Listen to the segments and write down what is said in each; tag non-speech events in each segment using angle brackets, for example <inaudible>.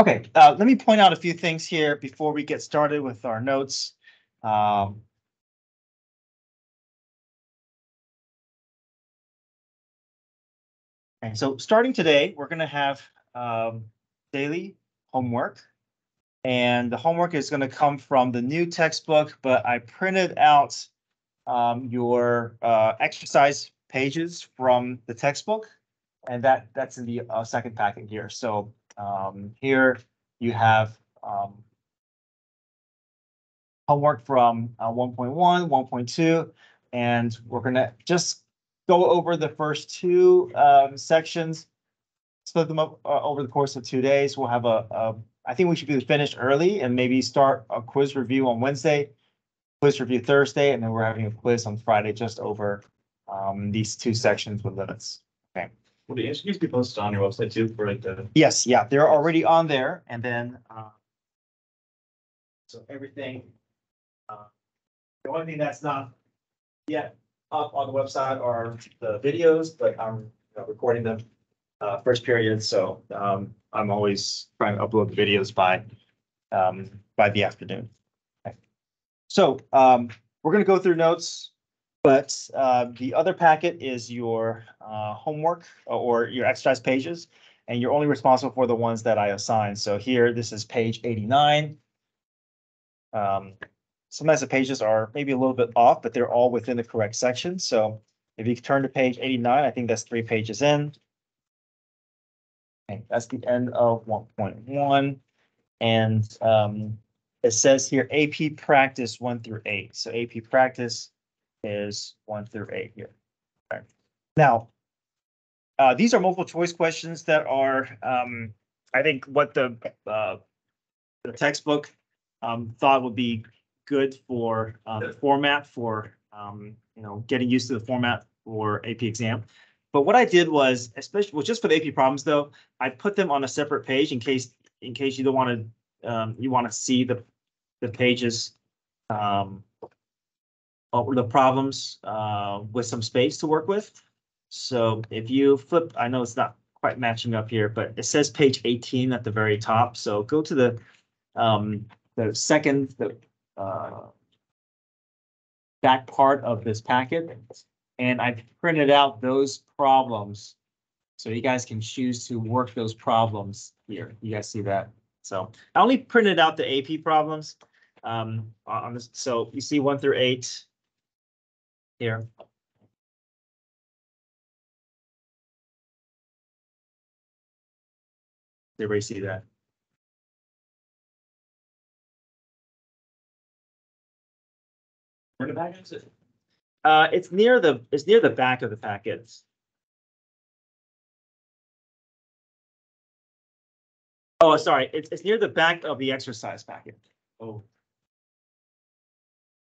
Okay, uh, let me point out a few things here before we get started with our notes. Um. And so starting today, we're gonna have um daily homework. And the homework is gonna come from the new textbook, but I printed out um your uh exercise pages from the textbook. And that that's in the uh second packet here. So um here you have um homework from uh 1.1, 1.2, and we're gonna just go over the first two um sections. Split them up uh, over the course of two days. We'll have a, a, I think we should be finished early and maybe start a quiz review on Wednesday. Quiz review Thursday, and then we're having a quiz on Friday just over um these two sections with limits. Will the answers be posted on your website too for like the? Yes, yeah, they're already on there and then, uh. So everything. uh, The only thing that's not yet up on the website are the videos, but I'm you know, recording them. Uh, first period, so, um, I'm always trying to upload the videos by, um, by the afternoon. Okay. So, um, we're gonna go through notes. But uh, the other packet is your uh, homework or your exercise pages, and you're only responsible for the ones that I assign. So here, this is page eighty-nine. Um, Sometimes the pages are maybe a little bit off, but they're all within the correct section. So if you turn to page eighty-nine, I think that's three pages in. Okay, that's the end of one point one. And um, it says here AP practice one through eight. So AP practice is one through eight here. Okay. Now, uh, these are multiple choice questions that are, um, I think what the, uh, the textbook, um, thought would be good for, uh, the format for, um, you know, getting used to the format for AP exam. But what I did was, especially, well, just for the AP problems though, I put them on a separate page in case, in case you don't want to, um, you want to see the, the pages, um, or the problems uh, with some space to work with. So if you flip, I know it's not quite matching up here, but it says page eighteen at the very top. So go to the um, the second, the uh, back part of this packet. And I printed out those problems. So you guys can choose to work those problems here. You guys see that? So I only printed out the AP problems. Um, on this, so you see one through eight here. Did everybody see that? Where the back is it? Uh, it's near the, it's near the back of the packets. Oh, sorry, it's, it's near the back of the exercise packet. Oh,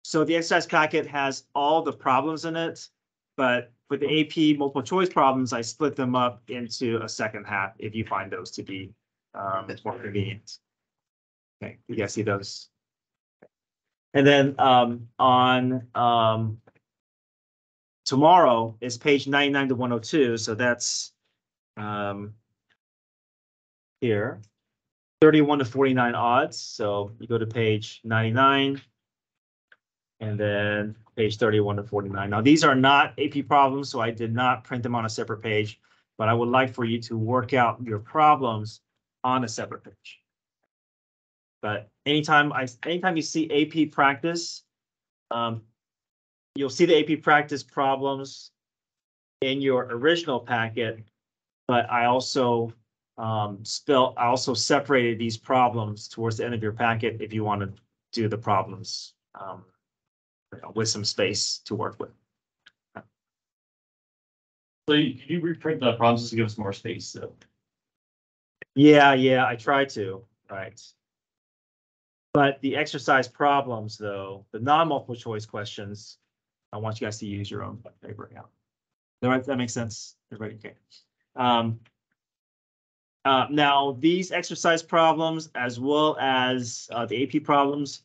So the exercise packet has all the problems in it, but with the AP multiple choice problems, I split them up into a second half if you find those to be um more convenient. Okay, you guys see those? And then um on um tomorrow is page ninety-nine to one oh two, so that's um here, thirty-one to forty-nine odds, so you go to page ninety-nine. And then page thirty-one to forty-nine. Now, these are not AP problems, so I did not print them on a separate page. But I would like for you to work out your problems on a separate page. But anytime I, anytime you see AP practice, um, you'll see the AP practice problems in your original packet. But I also um, spell, I also separated these problems towards the end of your packet if you want to do the problems um, with some space to work with. so you, you reprint the problems just to give us more space, so. Yeah, yeah, I try to, right. But the exercise problems, though, the non-multiple choice questions, I want you guys to use your own paper out. That, that makes sense, everybody, okay. Um, uh, now, these exercise problems, as well as, uh, the AP problems,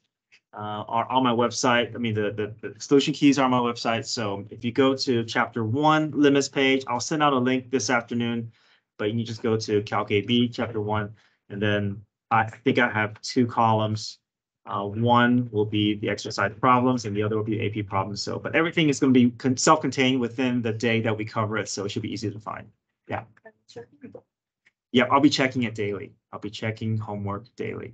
uh, are on my website. I mean, the, the, the solution keys are on my website. So if you go to chapter one limits page, I'll send out a link this afternoon. But you can just go to Calc AB, chapter one, and then I think I have two columns. Uh, one will be the exercise problems and the other will be AP problems. So, but everything is going to be con- self-contained within the day that we cover it, so it should be easy to find. Yeah. Yeah, I'll be checking it daily. I'll be checking homework daily.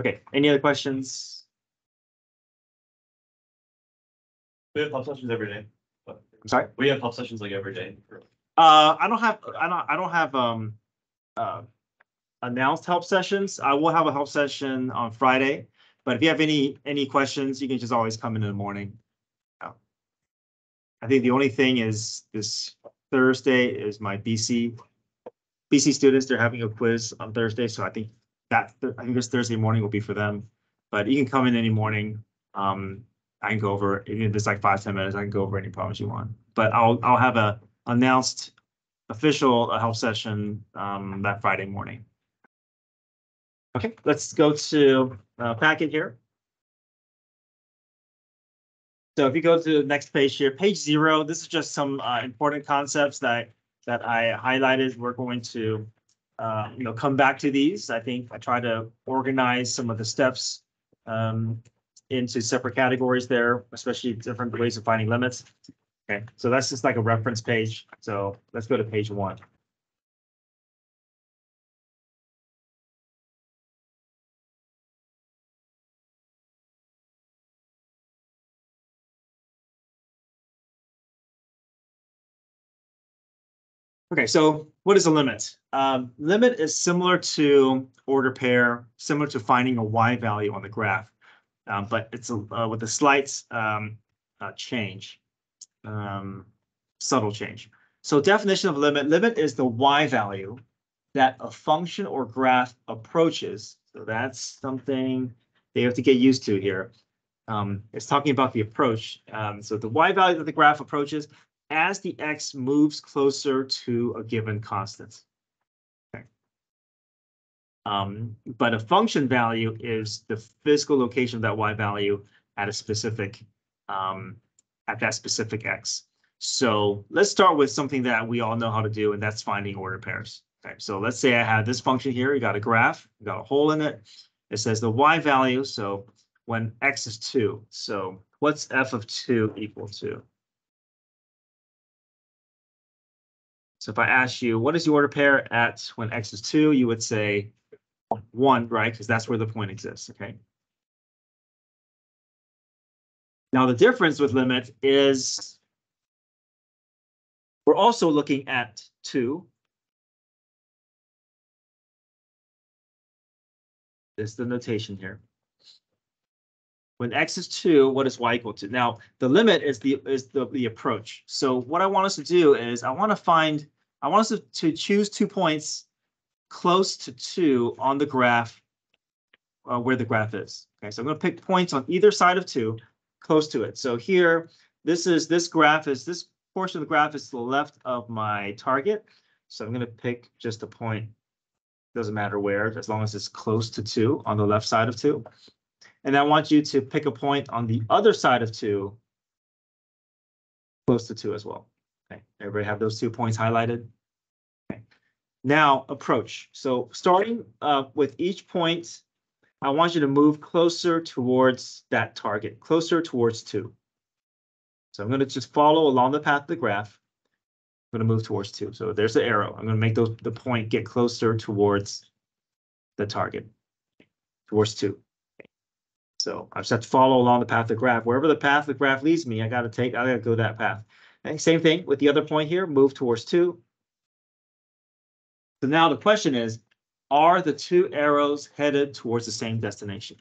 Okay, any other questions? We have pub sessions every day. I'm sorry? We have pub sessions like every day. Uh, I don't have, I don't, I don't have, um, uh, announced help sessions. I will have a help session on Friday. But if you have any, any questions, you can just always come in in the morning. Yeah. I think the only thing is this Thursday is my BC. BC students, they're having a quiz on Thursday, so I think that, I think this Thursday morning will be for them. But you can come in any morning. Um, I can go over, if it's like five, ten minutes, I can go over any problems you want. But I'll, I'll have a announced official help session um, that Friday morning. Okay, let's go to uh, packet here. So if you go to the next page here, page zero, this is just some uh, important concepts that that I highlighted. We're going to uh, you know come back to these. I think I try to organize some of the steps um, into separate categories there, especially different ways of finding limits. Okay, so that's just like a reference page. So let's go to page one. Okay, so what is a limit? Um, limit is similar to order pair, similar to finding a y value on the graph. Um, but it's a, uh, with a slight um, uh, change um, subtle change. So definition of limit, limit is the y value that a function or graph approaches. So that's something they have to get used to here. Um, it's talking about the approach. Um, so the y value that the graph approaches as the x moves closer to a given constant. Okay. Um, but a function value is the physical location of that y value at a specific um, at that specific x. So let's start with something that we all know how to do, and that's finding order pairs. Okay, so let's say I have this function here, you got a graph, you got a hole in it. It says the y value, so when x is two, so what's f of two equal to? So if I ask you, what is the order pair at when x is two, you would say one, right? Because that's where the point exists, okay? Now, the difference with limit is we're also looking at two. This is the notation here. When x is two, what is y equal to? Now, the limit is the is the, the approach. So what I want us to do is I want to find, I want us to, to choose two points close to two on the graph uh, where the graph is. Okay, so I'm going to pick points on either side of two close to it. So here, this is, this graph is, this portion of the graph is to the left of my target. So I'm going to pick just a point. Doesn't matter where, as long as it's close to two on the left side of two. And I want you to pick a point on the other side of two. Close to two as well. Okay, everybody have those two points highlighted? Okay. Now approach. So starting uh, with each point I want you to move closer towards that target, closer towards two. So I'm going to just follow along the path of the graph. I'm going to move towards two. So there's the arrow. I'm going to make those, the point get closer towards the target, towards two. So I just have to follow along the path of the graph. Wherever the path of the graph leads me, I got to take, I got to go that path. Okay, same thing with the other point here, move towards two. So now the question is, are the two arrows headed towards the same destination?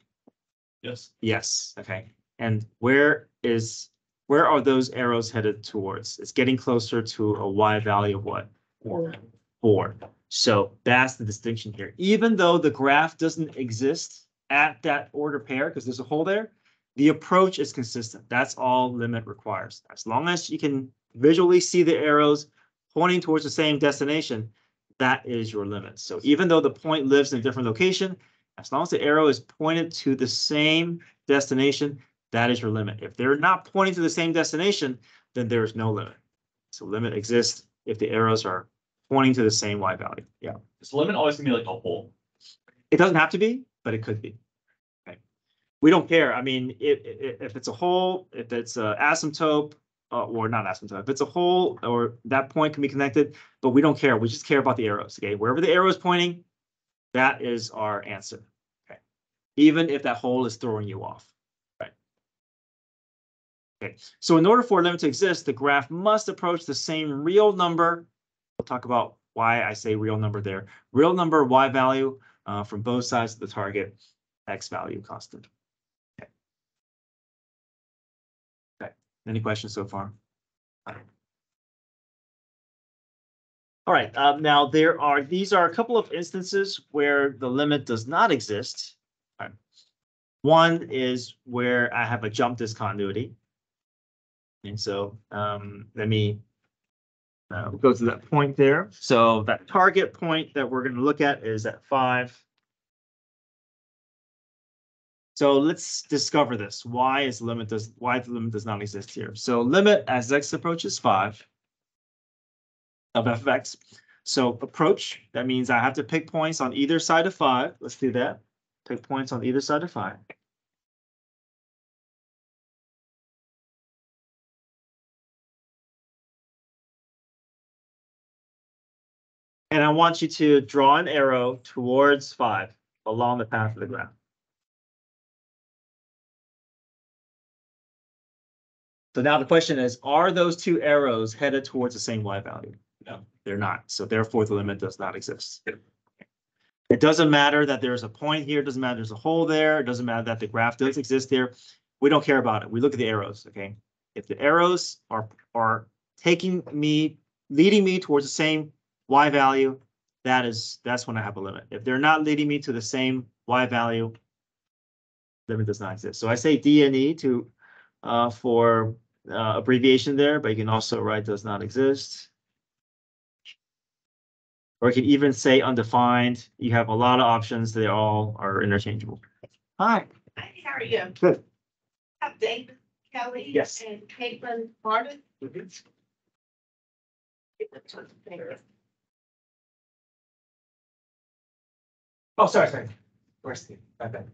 Yes. Yes, okay. And where is, where are those arrows headed towards? It's getting closer to a y value of what? Four. Four. So that's the distinction here. Even though the graph doesn't exist at that order pair, because there's a hole there, the approach is consistent. That's all limit requires. As long as you can visually see the arrows pointing towards the same destination, that is your limit. So even though the point lives in a different location, as long as the arrow is pointed to the same destination, that is your limit. If they're not pointing to the same destination, then there is no limit. So limit exists if the arrows are pointing to the same y value. Yeah. Is limit always gonna be like a hole? It doesn't have to be, but it could be. We don't care. I mean, if, if, if it's a hole, if it's an asymptote, uh, or not asymptote, if it's a hole or that point can be connected, but we don't care. We just care about the arrows. Okay, wherever the arrow is pointing, that is our answer. Okay, even if that hole is throwing you off. Right. Okay, so in order for a limit to exist, the graph must approach the same real number. We'll talk about why I say real number there. Real number y value uh, from both sides of the target, x value constant. Any questions so far? All right, um, now there are, these are a couple of instances where the limit does not exist. Right. One is where I have a jump discontinuity. And so, um, let me uh, go to that point there. So that target point that we're gonna look at is at five. So let's discover this. Why is limit does, why the limit does not exist here? So limit as x approaches five of f of x. So approach, that means I have to pick points on either side of five. Let's do that. Pick points on either side of five. And I want you to draw an arrow towards five along the path of the graph. So now the question is, are those two arrows headed towards the same y value? No, they're not. So therefore, the limit does not exist. It doesn't matter that there's a point here, it doesn't matter there's a hole there, it doesn't matter that the graph does exist there. We don't care about it. We look at the arrows, okay? If the arrows are, are taking me, leading me towards the same y value, that is, that's when I have a limit. If they're not leading me to the same y value, limit does not exist. So I say D and E to, uh, for, uh, abbreviation there, but you can also write does not exist. Or you can even say undefined. You have a lot of options. They all are interchangeable. Hi. Hi, how are you? Good. Have David Kelly. Yes. And Caitlin Martin. Oh, sorry, sorry. Where's Steve? My bad.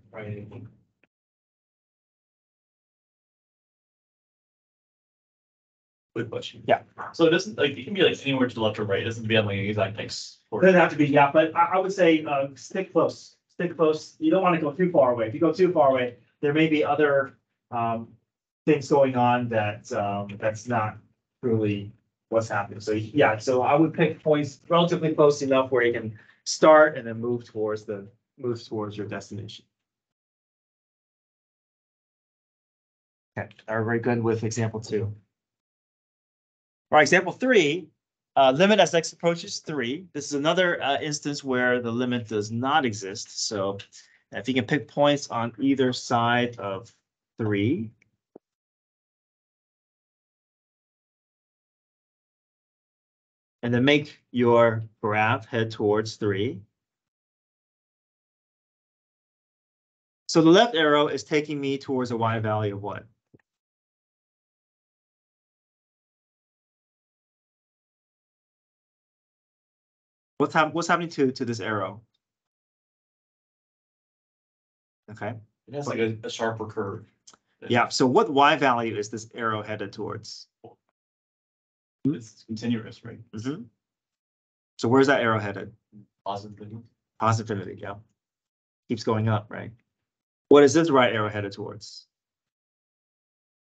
Good question. Yeah. So it doesn't, like, it can be like anywhere to the left or right, it doesn't have to be on like an exact X. Doesn't have to be, yeah, but I, I would say, uh, stick close, stick close. You don't want to go too far away. If you go too far away, there may be other, um, things going on that, um, that's not truly what's happening. So, yeah, so I would pick points relatively close enough where you can start and then move towards the, move towards your destination. Okay, everybody good with example two? All right, example three, uh, limit as x approaches three. This is another, uh, instance where the limit does not exist. So if you can pick points on either side of three. And then make your graph head towards three. So the left arrow is taking me towards a y value of what? What's hap- what's happening to, to this arrow? Okay, It has like a, a sharper curve. yeah, so what y value is this arrow headed towards? It's continuous, right? Mhm. So where's that arrow headed? Positivity. Positive infinity, yeah. Keeps going up, right? What is this right arrow headed towards?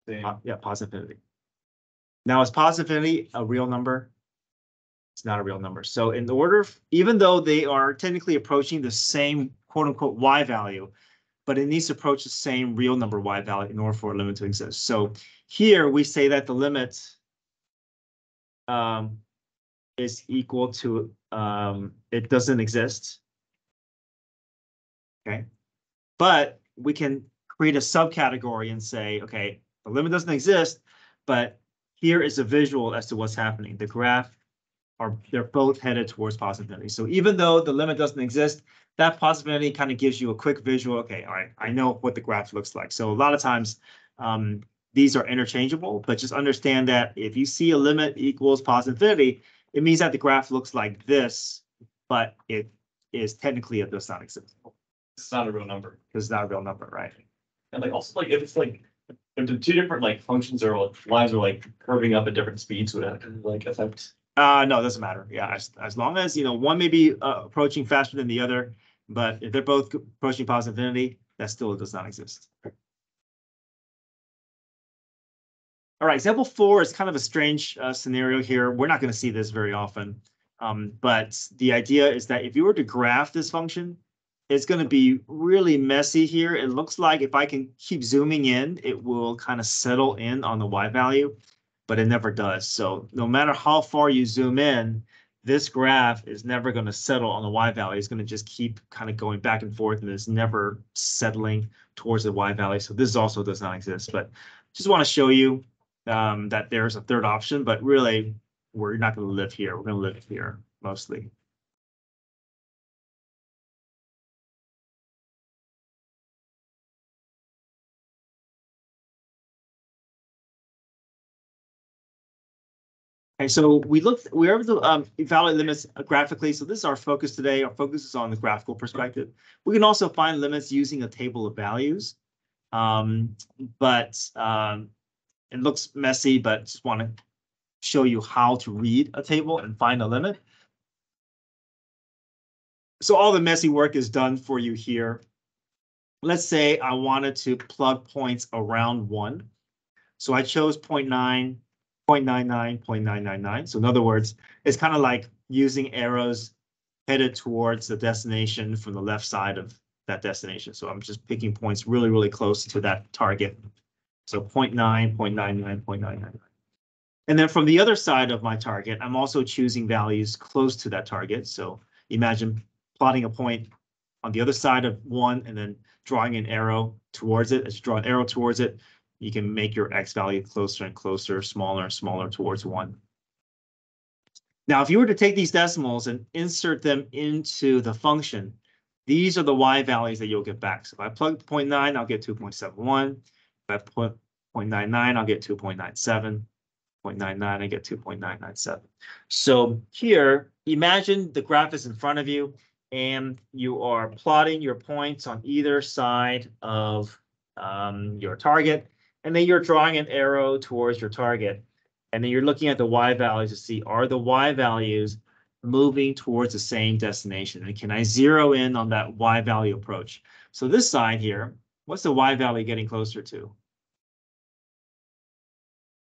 Same. Yeah, positivity. Now, is positivity a real number? It's not a real number. So in order, f- even though they are technically approaching the same quote unquote y value, but it needs to approach the same real number y value in order for a limit to exist. So here we say that the limit um, is equal to, um, it doesn't exist. Okay, but we can create a subcategory and say, okay, the limit doesn't exist, but here is a visual as to what's happening. The graph are, they're both headed towards possibility. So even though the limit doesn't exist, that possibility kind of gives you a quick visual. Okay, all right, I know what the graph looks like. So a lot of times, um, these are interchangeable, but just understand that if you see a limit equals positivity, it means that the graph looks like this, but it is technically it does not exist. It's not a real number. It's not a real number, right? And like also like if it's like, if the two different like functions or lines are like curving up at different speeds, would that like affect? Uh, no, it doesn't matter. Yeah, as, as long as, you know, one may be uh, approaching faster than the other, but if they're both approaching positive infinity, that still does not exist. All right, example four is kind of a strange uh, scenario here. We're not going to see this very often. Um, but the idea is that if you were to graph this function, it's going to be really messy here. It looks like if I can keep zooming in, it will kind of settle in on the y value but it never does. So no matter how far you zoom in, this graph is never going to settle on the y value. It's going to just keep kind of going back and forth and it's never settling towards the y value. So this also does not exist, but just want to show you um, that there's a third option, but really we're not going to live here. We're going to live here mostly. Okay, so we looked, we were able to um, evaluate limits graphically. So this is our focus today. Our focus is on the graphical perspective. We can also find limits using a table of values. Um, but um, it looks messy, but just want to show you how to read a table and find a limit. So all the messy work is done for you here. Let's say I wanted to plug points around one. So I chose 0.9, 0.99, 0.999. So in other words, it's kind of like using arrows headed towards the destination from the left side of that destination. So I'm just picking points really, really close to that target. So 0.9, 0.99, 0.999. And then from the other side of my target, I'm also choosing values close to that target. So imagine plotting a point on the other side of one and then drawing an arrow towards it. As you draw an arrow towards it, you can make your x value closer and closer, smaller and smaller towards one. Now, if you were to take these decimals and insert them into the function, these are the y values that you'll get back. So if I plug 0.9, I'll get 2.71. If I put 0.99, I'll get 2.97. 0.99, I get 2.997. So here, imagine the graph is in front of you and you are plotting your points on either side of um, your target. And then you're drawing an arrow towards your target. And then you're looking at the Y values to see, are the Y values moving towards the same destination? And can I zero in on that Y value approach? So this side here, what's the Y value getting closer to?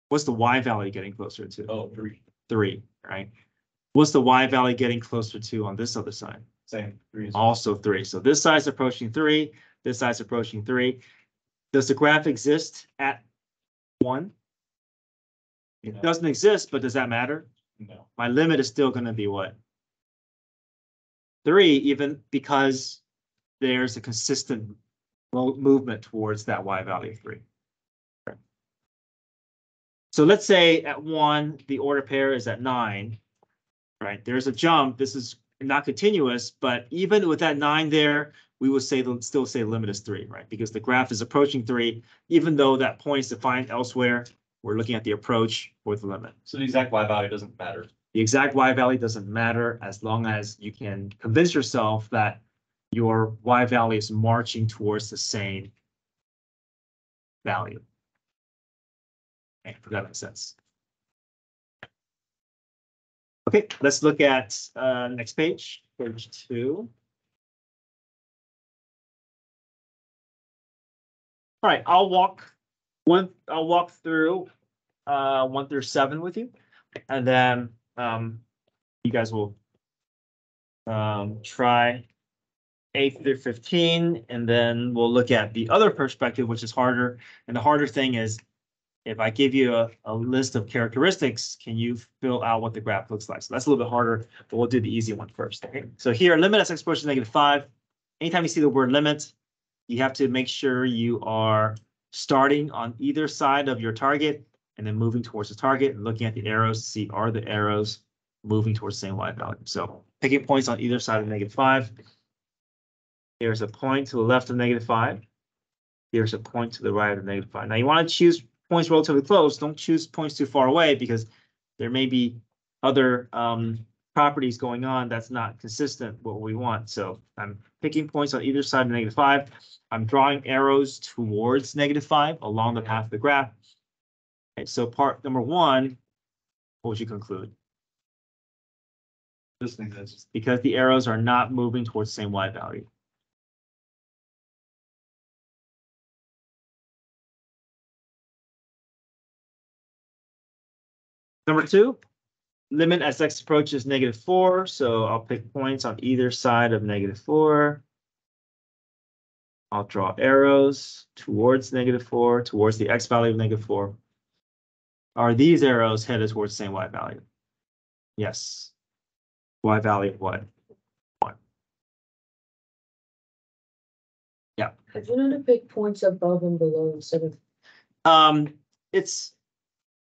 What's the Y value getting closer to? Oh, three, Three, right? What's the Y value getting closer to on this other side? same, three. Also three. So this side's approaching three, this side's approaching three. Does the graph exist at one? It No. doesn't exist, but does that matter? No, My limit is still gonna be what? Three, even because there's a consistent mo- movement towards that Y value of three. So let's say at one, the order pair is at nine. Right, there's a jump. This is not continuous, but even with that nine there, we would say, the- still say limit is three, right? Because the graph is approaching three, even though that point is defined elsewhere, we're looking at the approach or the limit. so the exact Y value doesn't matter. The exact Y value doesn't matter as long as you can convince yourself that your Y value is marching towards the same value. Okay, if that makes sense. Okay, let's look at uh next page, page two. All right, I'll walk one, I'll walk through uh one through seven with you. And then um you guys will um try eight through fifteen, and then we'll look at the other perspective, which is harder. And the harder thing is if I give you a, a list of characteristics, can you fill out what the graph looks like? So that's a little bit harder, but we'll do the easy one first. Okay, so here, limit s approaches to negative five. Anytime you see the word limit, you have to make sure you are starting on either side of your target and then moving towards the target and looking at the arrows to see are the arrows moving towards the same y value. So picking points on either side of negative five. Here's a point to the left of negative five. Here's a point to the right of negative five. Now you want to choose points relatively close. Don't choose points too far away because there may be other um properties going on that's not consistent with what we want. So I'm picking points on either side of negative five. I'm drawing arrows towards negative five along the path of the graph. Okay, so part number one, what would you conclude? This thing that's just. Because the arrows are not moving towards the same y value. Number two, limit as x approaches negative four, so I'll pick points on either side of negative four. I'll draw arrows towards negative four, towards the x value of negative four. Are these arrows headed towards the same y value? Yes. Y value of what? One. Yeah. Could you not pick points above and below instead of, Um, it's,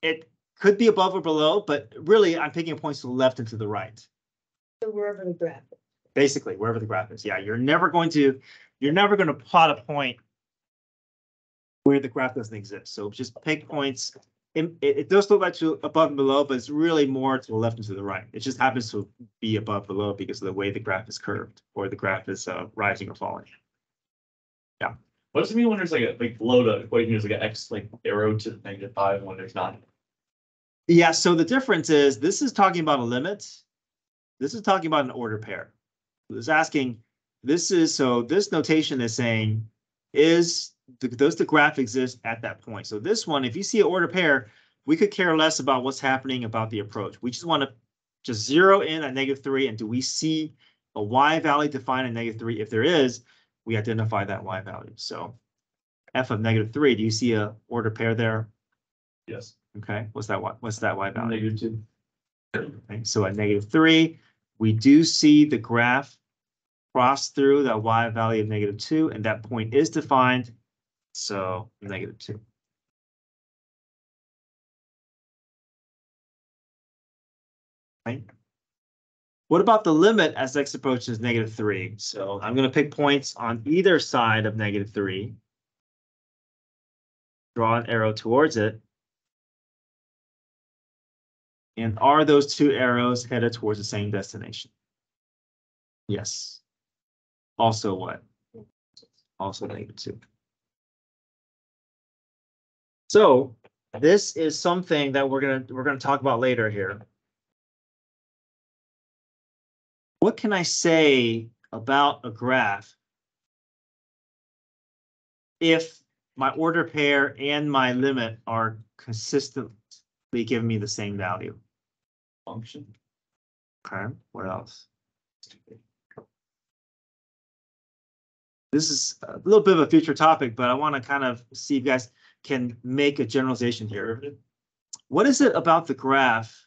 it could be above or below, but really I'm picking points to the left and to the right. so wherever the graph? is? Basically, wherever the graph is. Yeah, you're never going to, you're never going to plot a point where the graph doesn't exist. So just pick points. It, it, it does look like to above and below, but it's really more to the left and to the right. It just happens to be above below because of the way the graph is curved or the graph is uh, rising or falling. Yeah. What does it mean when there's like a, like below the equation, there's like an X like arrow to the negative five when there's not? Yeah, so the difference is this is talking about a limit. This is talking about an order pair. It's asking, this is, so this notation is saying, is, does the graph exist at that point? So this one, if you see an order pair, we could care less about what's happening about the approach. We just want to just zero in at negative three and do we see a y value defined at negative three? If there is, we identify that y value. So f of negative three, do you see a order pair there? Yes. Okay, what's that, y- what's that y value? Negative two. Okay, so at negative three, we do see the graph cross through that y value of negative two, and that point is defined. So negative two. Right? What about the limit as x approaches negative three? So I'm gonna pick points on either side of negative three. Draw an arrow towards it. And are those two arrows headed towards the same destination? Yes. Also what? Also negative two. So this is something that we're gonna, we're gonna talk about later here. What can I say about a graph? If my order pair and my limit are consistently giving me the same value? Function. Okay, what else? This is a little bit of a future topic, but I want to kind of see if you guys can make a generalization here. What is it about the graph?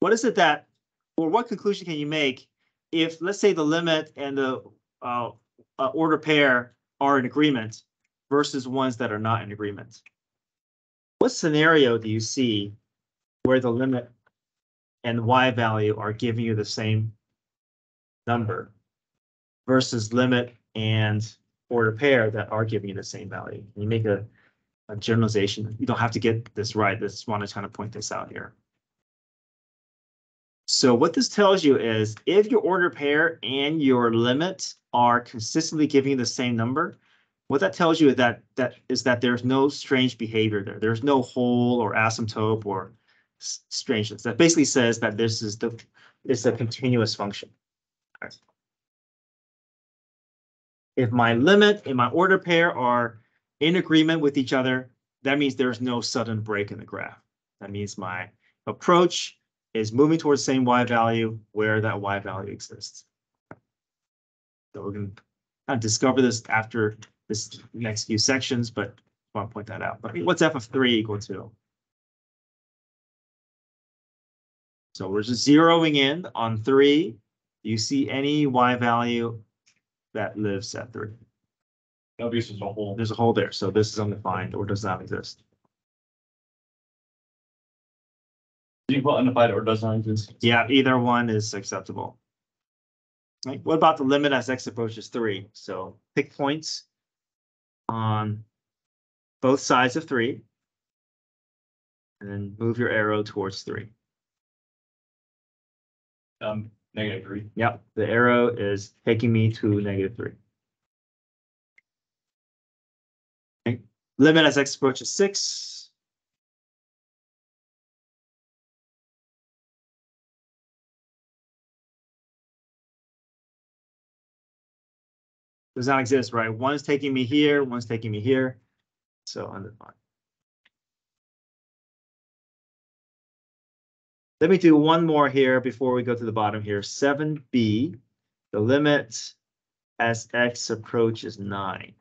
What is it that, or what conclusion can you make if, let's say, the limit and the uh, uh, order pair are in agreement versus ones that are not in agreement? What scenario do you see where the limit and y value are giving you the same number versus limit and order pair that are giving you the same value? Can you make a, a generalization? You don't have to get this right. I just want to kind of point this out here. So what this tells you is if your order pair and your limit are consistently giving you the same number, what that tells you is that that is that there's no strange behavior there. There's no hole or asymptote or strangeness. That basically says that this is the is a continuous function. If my limit and my order pair are in agreement with each other, that means there's no sudden break in the graph. That means my approach is moving towards the same y value where that y value exists. So we're gonna kind of discover this after this next few sections, but I want to point that out. But what's f of three equal to? So we're just zeroing in on three. Do you see any y value that lives at three? Obviously, there's a hole. There's a hole there, so this is undefined or does not exist. You put undefined or does not exist. Yeah, either one is acceptable. Right, what about the limit as x approaches three? So pick points on both sides of three. And then move your arrow towards three. Um, negative three. Yep, the arrow is taking me to negative three. Okay, Limit as x approaches six. Does not exist, right? One's taking me here, one's taking me here. So undefined. Let me do one more here before we go to the bottom here. Seven B, the limit as x approaches nine.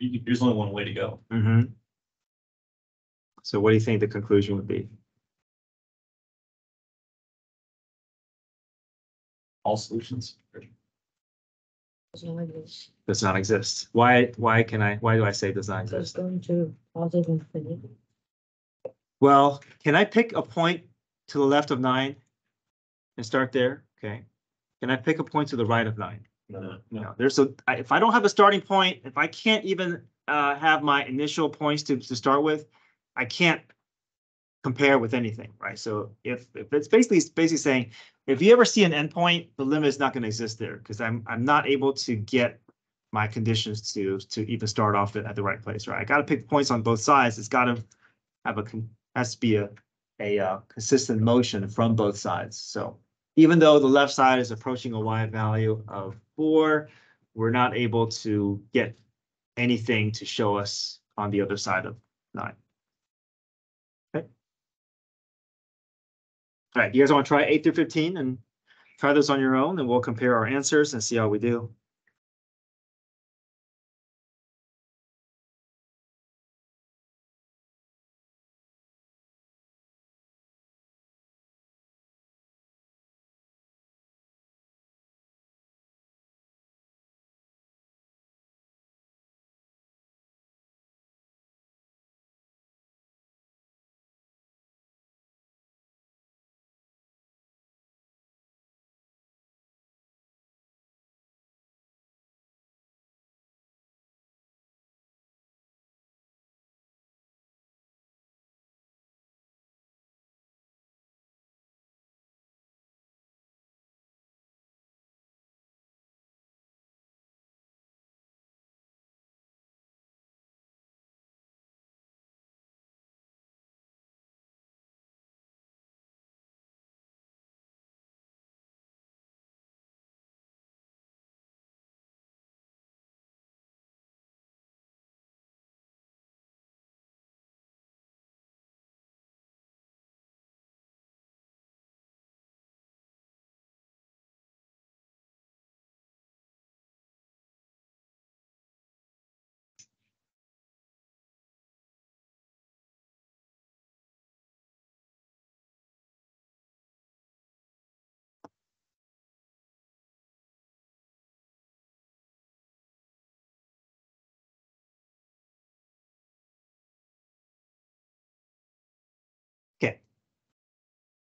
There's only one way to go. Mm-hmm. So what do you think the conclusion would be? All solutions. Does not exist. Does not exist. Why, why can I, why do I say does not It's exist? going to positive infinity. Well, can I pick a point to the left of nine? And start there? Okay. Can I pick a point to the right of nine? No, No, there's a, I- if I don't have a starting point, if I can't even uh have my initial points to to start with, I can't compare with anything, right? So if if it's basically, it's basically saying, if you ever see an endpoint, the limit is not gonna exist there, because I'm I'm not able to get my conditions to to even start off at at the right place, right? I gotta pick points on both sides. It's gotta have a, has to be a a uh, consistent motion from both sides. So even though the left side is approaching a y value of four, we're not able to get anything to show us on the other side of nine. All right, you guys want to try eight through fifteen and try those on your own, and we'll compare our answers and see how we do.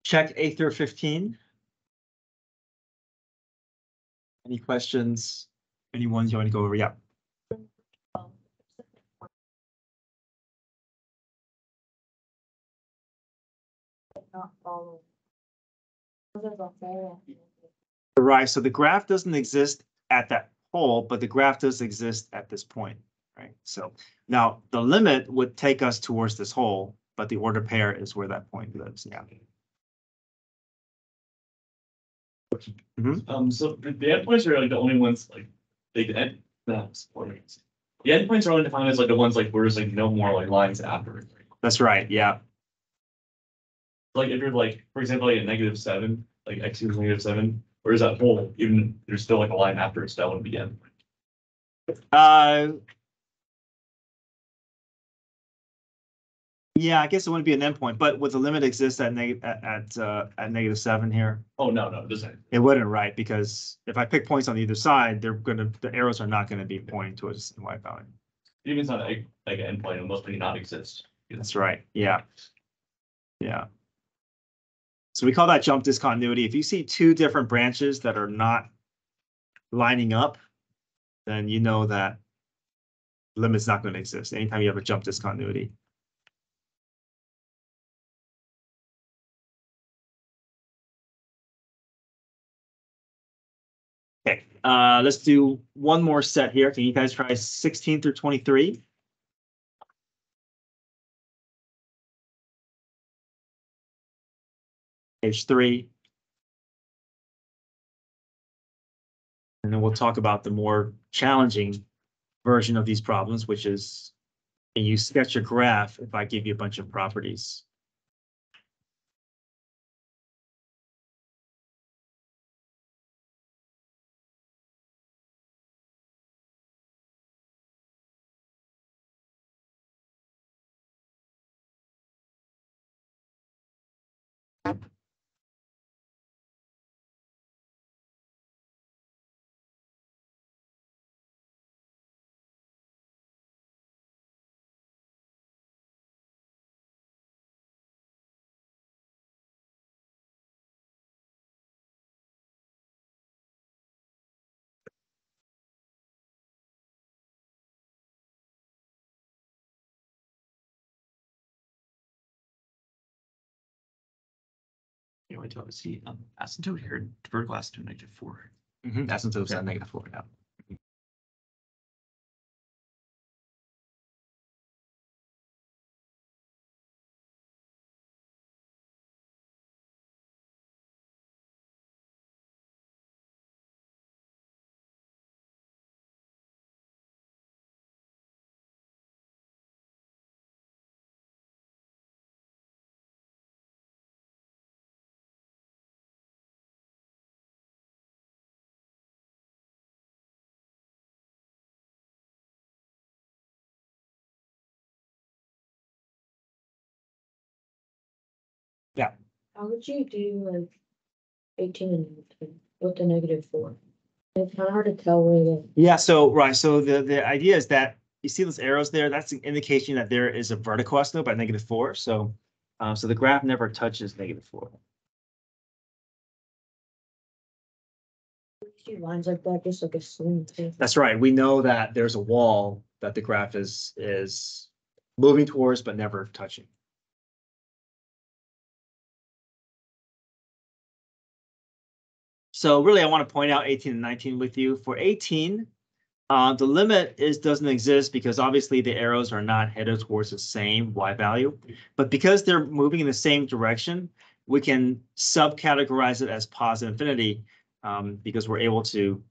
Check eight through fifteen. Any questions? Any ones you want to go over? Yeah. Not follow. Right, so the graph doesn't exist at that pole, but the graph does exist at this point, right? So now the limit would take us towards this hole, but the order pair is where that point lives, yeah. Um, so the the endpoints are like the only ones like, they, the end, no, supporting. The endpoints are only defined as like the ones like where there's like no more like lines after it. That's right, yeah. Like if you're like, for example, like a negative seven, like x equals negative seven, where's that hole, even there's still like a line after it, so that wouldn't be end. Uh. Yeah, I guess it wouldn't be an endpoint, but would the limit exist at neg- at, at, uh, at negative seven here? Oh, no, no, it doesn't. It wouldn't, right? Because if I pick points on either side, they're gonna, the arrows are not gonna be pointing towards the y value. Even it's not like, like an endpoint, it must be not exist. That's right, yeah. Yeah. So we call that jump discontinuity. If you see two different branches that are not lining up, then you know that limit's not going to exist anytime you have a jump discontinuity. Uh, let's do one more set here. Can you guys try sixteen through twenty-three? Page three. And then we'll talk about the more challenging version of these problems, which is can you sketch a graph if I give you a bunch of properties? Know, I see, um, asymptote here, vertical asymptote negative four. Mm-hmm, asymptotes at negative four, yeah. How would you do like eighteen and nineteen with the negative four? It's kind of hard to tell where the, Yeah, so, right, so the, the idea is that you see those arrows there, that's an indication that there is a vertical asymptote by negative four, so. Uh, so the graph never touches negative four. see lines like that, just like a thing. That's right, we know that there's a wall that the graph is, is moving towards but never touching. So really, I want to point out eighteen and nineteen with you. For eighteen, uh, the limit is, doesn't exist because obviously the arrows are not headed towards the same Y value. But because they're moving in the same direction, we can subcategorize it as positive infinity um, because we're able to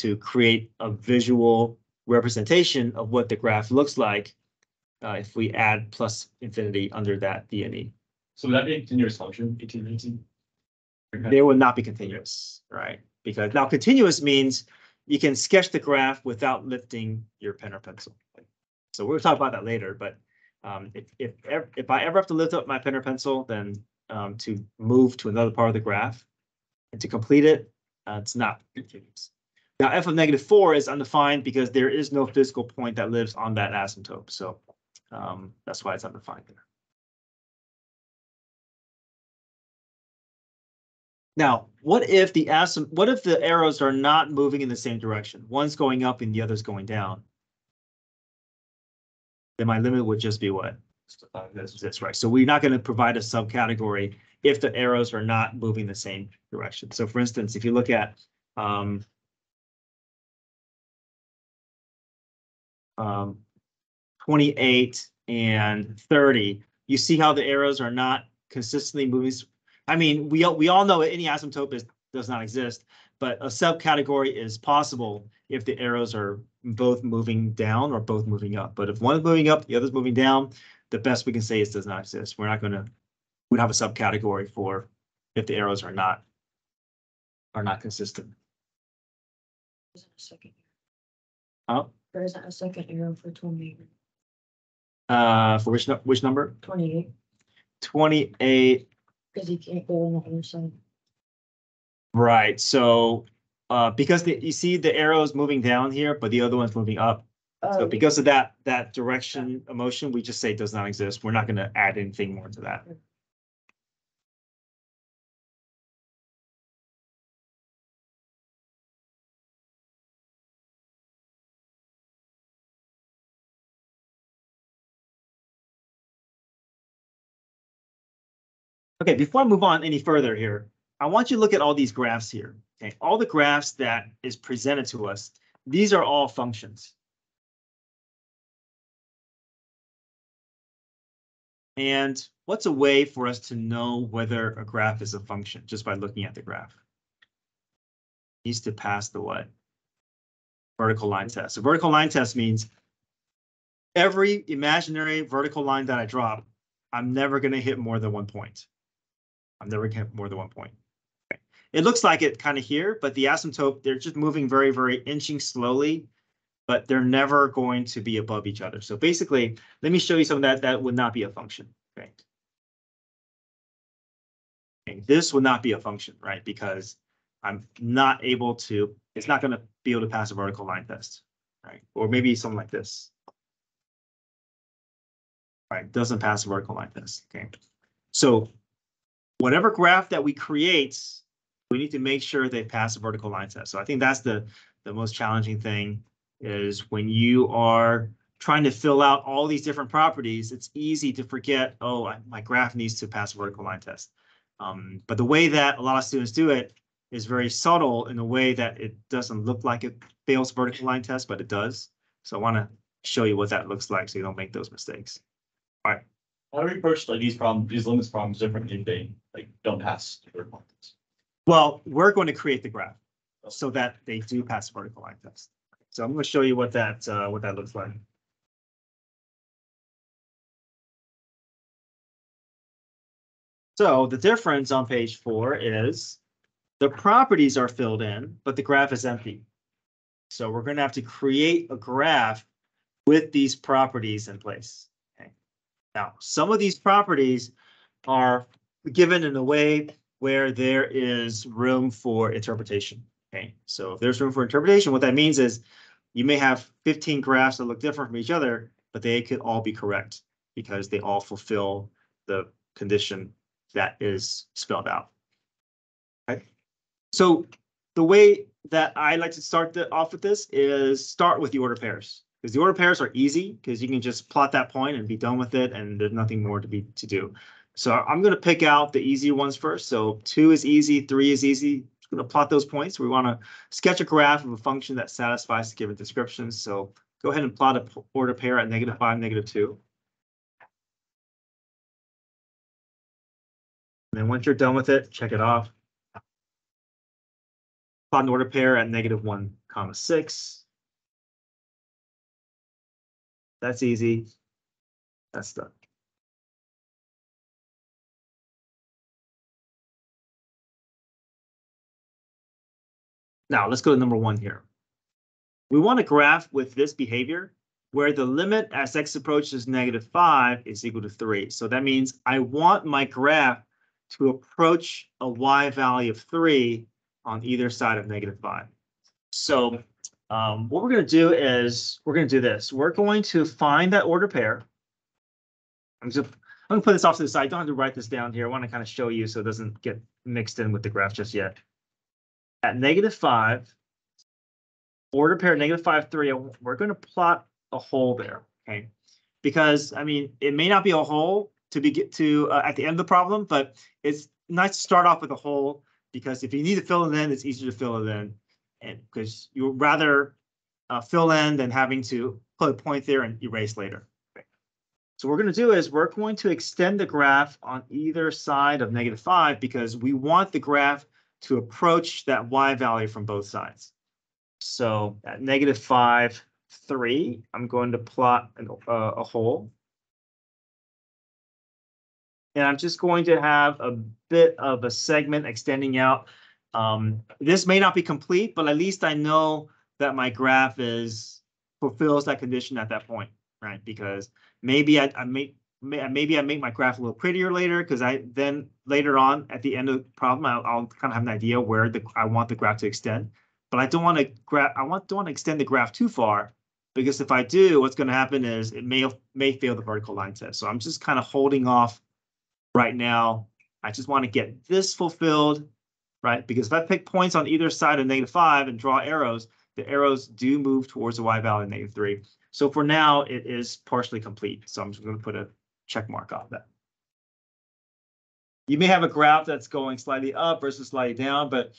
to create a visual representation of what the graph looks like uh, if we add plus infinity under that DNE. So that a continuous function, eighteen, nineteen? They will not be continuous, right? Because now continuous means you can sketch the graph without lifting your pen or pencil. So we'll talk about that later, but um, if, if, if I ever have to lift up my pen or pencil, then um, to move to another part of the graph and to complete it, uh, it's not continuous. Now, f of negative four is undefined because there is no physical point that lives on that asymptote, so um, that's why it's undefined there. Now, what if the asymptote, what if the arrows are not moving in the same direction? One's going up and the other's going down. Then my limit would just be what? That's, that's right. So we're not going to provide a subcategory if the arrows are not moving the same direction. So for instance, if you look at um, um, twenty-eight and thirty, you see how the arrows are not consistently moving. I mean, we, all we all know any asymptote is, does not exist, but a subcategory is possible if the arrows are both moving down or both moving up. But if one is moving up, the other's moving down, the best we can say is does not exist. We're not gonna, we'd have a subcategory for if the arrows are not are not consistent. Isn't a second. Oh, There isn't a second arrow for twenty-eight. uh, for which, which number? Twenty-eight, Twenty-eight, because you can't go on the other side. right, so, uh, because the, you see the arrows moving down here, but the other one's moving up. So Oh, because of that, that direction of motion, we just say does not exist. We're not gonna add anything more to that. Okay, before I move on any further here, I want you to look at all these graphs here. Okay, all the graphs that is presented to us, these are all functions. And what's a way for us to know whether a graph is a function just by looking at the graph? It Needs to pass the what? Vertical line test. A vertical line test means every imaginary vertical line that I drop, I'm never going to hit more than one point. I'm never going to hit more than one point. Okay. It looks like it kind of here, but the asymptote, they're just moving very, very inching slowly, but they're never going to be above each other. So basically, let me show you something that that would not be a function. Okay. Okay, This would not be a function, right? Because I'm not able to, it's not going to be able to pass a vertical line test, right? Or maybe something like this. Right, doesn't pass a vertical line test, okay? So whatever graph that we create, we need to make sure they pass a vertical line test. So I think that's the, the most challenging thing is when you are trying to fill out all these different properties, it's easy to forget, oh, I- my graph needs to pass a vertical line test. Um, but the way that a lot of students do it is very subtle in a way that it doesn't look like it fails vertical line test, but it does. So I want to show you what that looks like so you don't make those mistakes. How do we approach like these problems, these limits problems differently if they like don't pass the third one? Well, we're going to create the graph so that they do pass the vertical line test. So I'm going to show you what that, uh, what that looks like. So the difference on page four is the properties are filled in, but the graph is empty. So we're going to have to create a graph with these properties in place. Now, some of these properties are given in a way where there is room for interpretation. Okay, so if there's room for interpretation, what that means is you may have fifteen graphs that look different from each other, but they could all be correct because they all fulfill the condition that is spelled out. Okay, so the way that I like to start the, off with this is start with the order pairs. Because the order pairs are easy, because you can just plot that point and be done with it, and there's nothing more to be to do. So I'm gonna pick out the easy ones first. So two is easy, three is easy. Just gonna plot those points. We want to sketch a graph of a function that satisfies the given description. So go ahead and plot a p- order pair at negative five, negative two. And then once you're done with it, check it off. Plot an order pair at negative one comma six. That's easy. That's done. Now, let's go to number one here. We want a graph with this behavior where the limit as x approaches negative five is equal to three. So that means I want my graph to approach a y value of three on either side of negative five. So um, what we're gonna do is, we're gonna do this. We're going to find that order pair. I'm just, I'm gonna put this off to the side. I don't have to write this down here. I want to kind of show you so it doesn't get mixed in with the graph just yet at negative five, order pair negative five, three, we're going to plot a hole there, okay? Because, I mean, it may not be a hole to be get to uh, at the end of the problem, but it's nice to start off with a hole because if you need to fill it in, it's easier to fill it in. And because you'd rather uh, fill in than having to put a point there and erase later. Okay. So what we're going to do is we're going to extend the graph on either side of negative five because we want the graph to approach that y value from both sides. So at negative five, three, I'm going to plot an, uh, a hole. And I'm just going to have a bit of a segment extending out. Um, this may not be complete, but at least I know that my graph is fulfills that condition at that point, right? Because maybe I, I may may- maybe I make my graph a little prettier later because I then later on at the end of the problem, I'll, I'll kind of have an idea where the I want the graph to extend. But I don't want to graph. I want don't want to extend the graph too far because if I do, what's going to happen is it may may fail the vertical line test. So I'm just kind of holding off right now. I just want to get this fulfilled, right? Because if I pick points on either side of negative five and draw arrows, the arrows do move towards the y value of negative three. So for now, it is partially complete. So I'm just going to put a check mark off that. you may have a graph that's going slightly up versus slightly down, but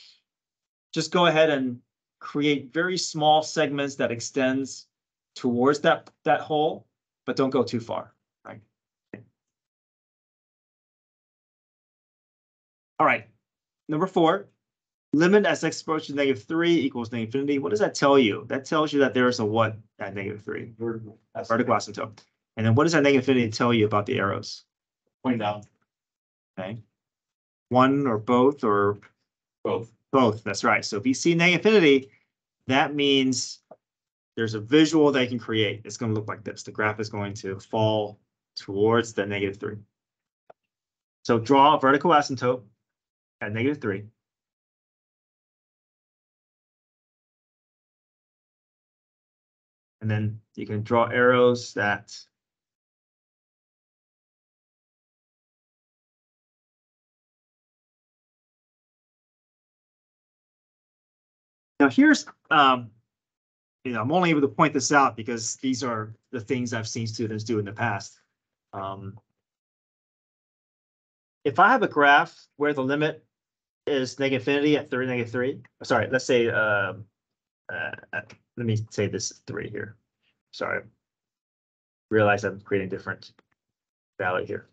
just go ahead and create very small segments that extends towards that, that hole, but don't go too far, right? All right, number four, limit as x approaches negative three equals negative infinity. What does that tell you? That tells you that there is a what at negative three, Vertical. That's vertical asymptote. And then what does that negative infinity tell you about the arrows? Point down, Okay. One or both or both. both, that's right. So if you see negative infinity, that means there's a visual they can create. It's gonna look like this. The graph is going to fall towards the negative three. So draw a vertical asymptote at negative three. And then you can draw arrows that Now here's, um, you know, I'm only able to point this out because these are the things I've seen students do in the past. Um, If I have a graph where the limit is negative infinity at three, negative three, sorry, let's say, um, uh, uh, let me say this three here. Sorry. Realize I'm creating different value here.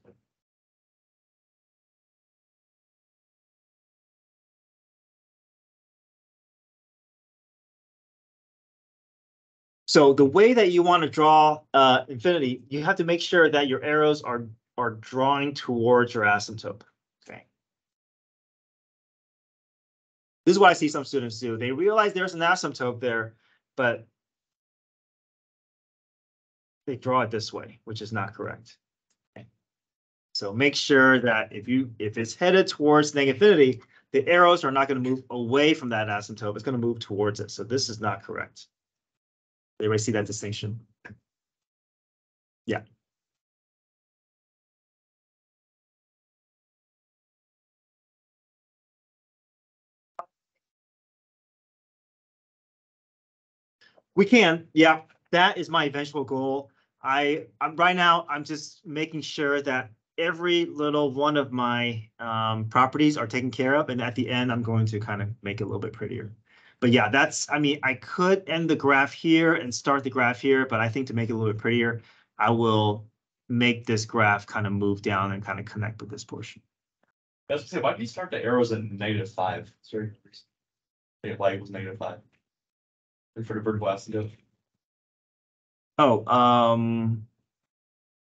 So the way that you want to draw uh infinity, you have to make sure that your arrows are are drawing towards your asymptote. This is what I see some students do. They realize there's an asymptote there, but they draw it this way, which is not correct. Okay. So make sure that if you, if it's headed towards negative infinity, the arrows are not going to move away from that asymptote. It's going to move towards it. So this is not correct. Everybody see that distinction? Yeah. We can, yeah, that is my eventual goal. I, I'm right now, I'm just making sure that every little one of my um properties are taken care of, and at the end, I'm going to kind of make it a little bit prettier. But yeah, that's, I mean, I could end the graph here and start the graph here, but I think to make it a little bit prettier, I will make this graph kind of move down and kind of connect with this portion. That's say, why do you start the arrows at negative five? Sorry. Y equals negative five. And for the vertical asymptote, Oh, um,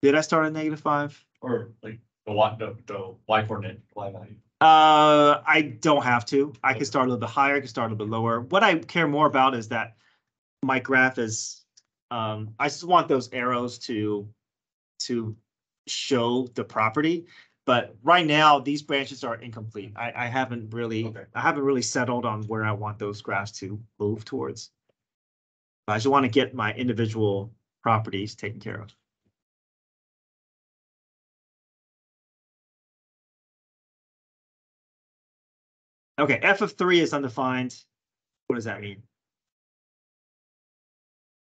did I start at negative five? or like the y, the, the y coordinate, y value. Uh, I don't have to. I Okay. can start a little bit higher, I can start a little bit lower. What I care more about is that my graph is, um, I just want those arrows to, to show the property. But right now, these branches are incomplete. I, I haven't really, Okay. I haven't really settled on where I want those graphs to move towards. I just want to get my individual properties taken care of. Okay, f of three is undefined. What does that mean?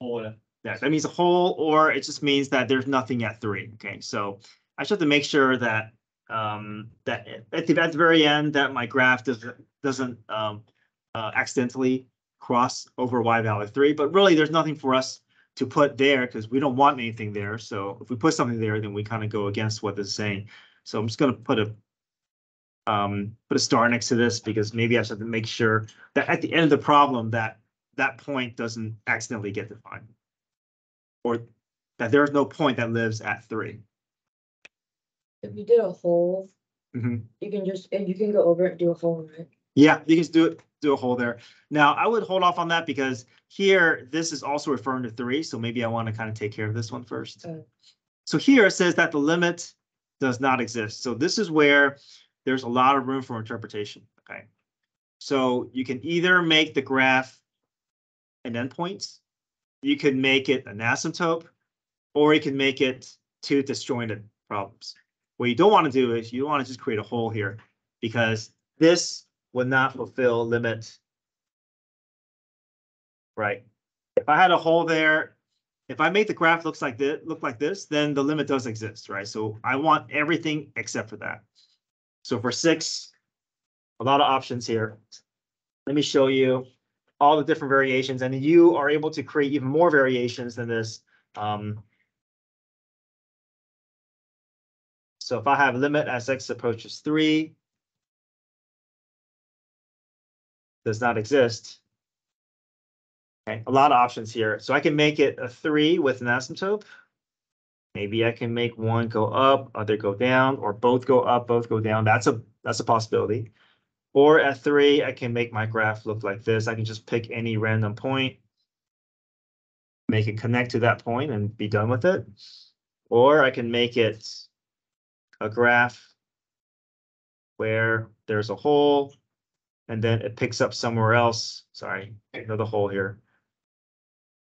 Oh, yeah. Yeah, that means a hole, or it just means that there's nothing at three. Okay, so I just have to make sure that um, that at the, at the very end, that my graph doesn't, doesn't um, uh, accidentally cross over y value three, but really there's nothing for us to put there because we don't want anything there. So if we put something there, then we kind of go against what this is saying. So I'm just gonna put a um, put a star next to this because maybe I should have to make sure that at the end of the problem, that that point doesn't accidentally get defined. Or that there is no point that lives at three. If you did a hole, Mhm. you can just, and you can go over it and do a hole, right? Yeah, you can just do it, do a hole there. Now, I would hold off on that because here, this is also referring to three, so maybe I want to kind of take care of this one first. Okay. So here it says that the limit does not exist. So this is where there's a lot of room for interpretation, okay? So you can either make the graph an endpoint, you can make it an asymptote, or you can make it two disjointed problems. What you don't want to do is you want to just create a hole here because this would not fulfill limit. Right? If I had a hole there, if I make the graph looks like this, look like this, then the limit does exist, right? So I want everything except for that. So for six, a lot of options here. Let me show you all the different variations and you are able to create even more variations than this. Um, so if I have limit as x approaches three, does not exist. Okay, a lot of options here. So I can make it a three with an asymptote. Maybe I can make one go up, other go down, or both go up, both go down. That's a, that's a possibility. Or at three, I can make my graph look like this. I can just pick any random point. Make it connect to that point and be done with it. Or I can make it a graph where there's a hole and then it picks up somewhere else. Sorry, another hole here.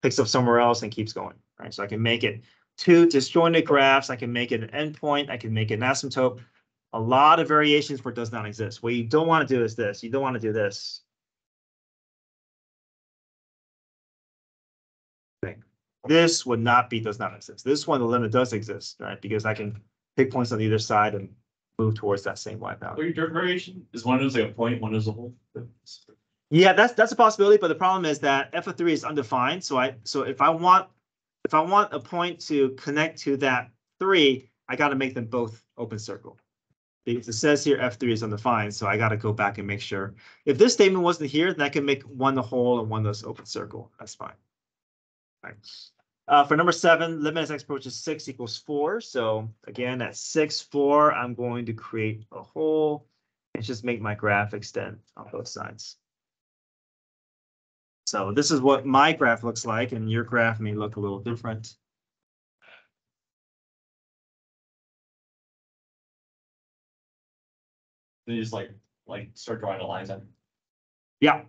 Picks up somewhere else and keeps going, right? So I can make it two disjointed graphs. I can make it an endpoint. I can make it an asymptote. A lot of variations where it does not exist. What you don't want to do is this. You don't want to do this. This would not be, does not exist. This one, the limit does exist, right? Because I can pick points on either side and move towards that same y value. Or your dirt variation is one of those like a point, one is a hole. Yeah, that's, that's a possibility, but the problem is that f of three is undefined, so I, so if I want, if I want a point to connect to that three, I gotta make them both open circle. Because it says here f three is undefined, so I gotta go back and make sure. If this statement wasn't here, then I can make one the hole and one this open circle, that's fine. Right. Uh, for number seven, limit as x approaches six equals four, so again, at six, four, I'm going to create a hole. And just make my graph extend on both sides. So this is what my graph looks like, and your graph may look a little different. Then you just like, like start drawing the lines on. Yeah.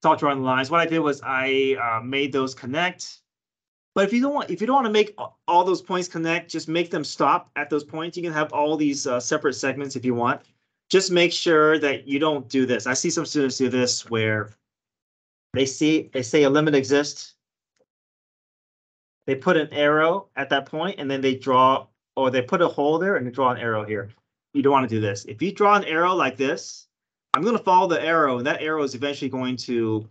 Start drawing the lines. What I did was I uh, made those connect. But if you don't want, if you don't want to make all those points connect, just make them stop at those points. You can have all these uh, separate segments if you want. Just make sure that you don't do this. I see some students do this where they see, they say a limit exists. They put an arrow at that point and then they draw, or they put a hole there and they draw an arrow here. You don't want to do this. If you draw an arrow like this, I'm gonna follow the arrow and that arrow is eventually going to,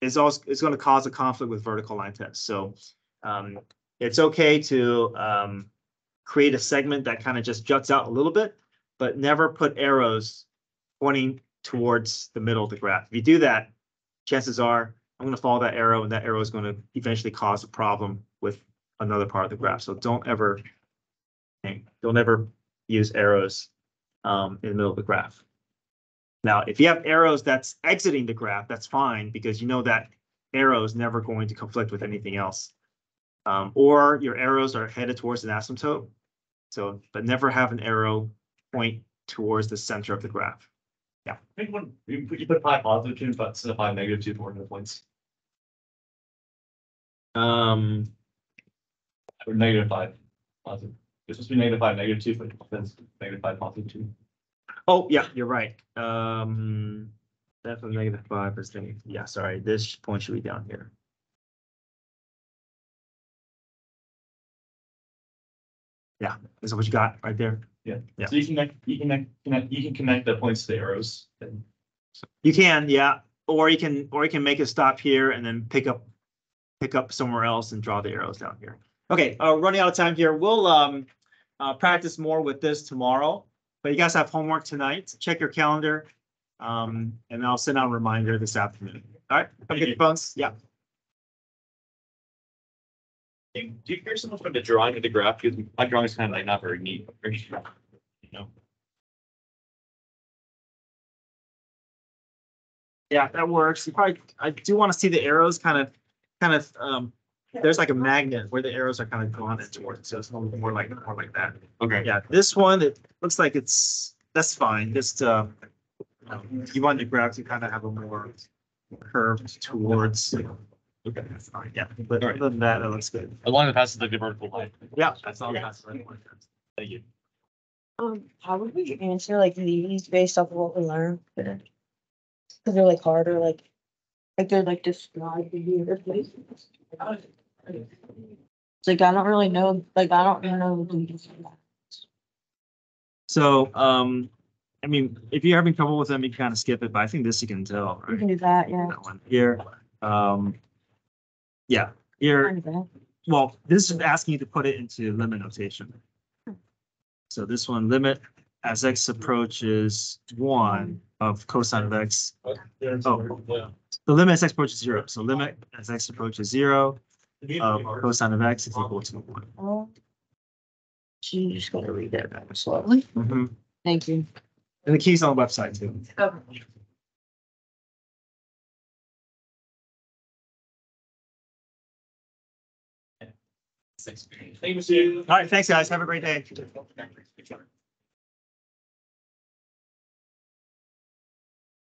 is also, it's gonna cause a conflict with vertical line tests. So um, it's okay to um, create a segment that kind of just juts out a little bit, but never put arrows pointing towards the middle of the graph. If you do that, chances are I'm gonna follow that arrow and that arrow is gonna eventually cause a problem with another part of the graph. So don't ever, don't ever use arrows um, in the middle of the graph. Now, if you have arrows that's exiting the graph, that's fine because you know that arrow is never going to conflict with anything else. Um, or your arrows are headed towards an asymptote. So, but never have an arrow point towards the center of the graph. Yeah. I think when you put, five positive two, but instead of five negative two for one of the points, Um, or negative five positive. It's supposed to be negative five, negative two, but it's negative five, positive two. oh, yeah, you're right. Um, that's a negative five percent. Yeah, sorry, this point should be down here. Yeah, is that what you got right there? Yeah. So you can connect, you can connect, connect, you can connect the points to the arrows and You can, yeah, or you can, or you can make a stop here and then pick up, pick up somewhere else and draw the arrows down here. Okay, uh, running out of time here. We'll, um, uh, practice more with this tomorrow. But you guys have homework tonight. Check your calendar. Um, and I'll send out a reminder this afternoon. All right, come get your phones. Yeah. Do you, do you care so much about the drawing of the graph? Because my drawing is kind of like not very neat. <laughs> You know, Yeah, that works. You probably, I do want to see the arrows kind of, kind of, um, there's like a magnet where the arrows are kind of drawn in towards, so it's more more like, more like that. okay. Yeah, this one, it looks like it's, that's fine, just, uh, um, you want the graph to kind of have a more curved towards. Okay, that's fine, yeah, but All right. other than that, it looks good. As long as it passes the vertical line. Yeah. That's all. Yeah. that's right. Thank you. Um, how would we answer like these based off of what we learned? Cause they're like harder, like, like they're like described here. It's like, I don't really know, like, I don't know. So, um, I mean, if you're having trouble with them, you kind of skip it, but I think this you can tell, We right? can do that, yeah. That one here, um. Yeah, here, Kind of bad. well, this is asking you to put it into limit notation. So this one, limit as x approaches one of cosine of x, Oh. the limit as x approaches zero, so limit as x approaches zero of cosine of x is equal to one. Oh. So you just gotta read that back slowly. Mhm. Thank you. And the key's on the website too. Thank you, All right, thanks, guys. Have a great day.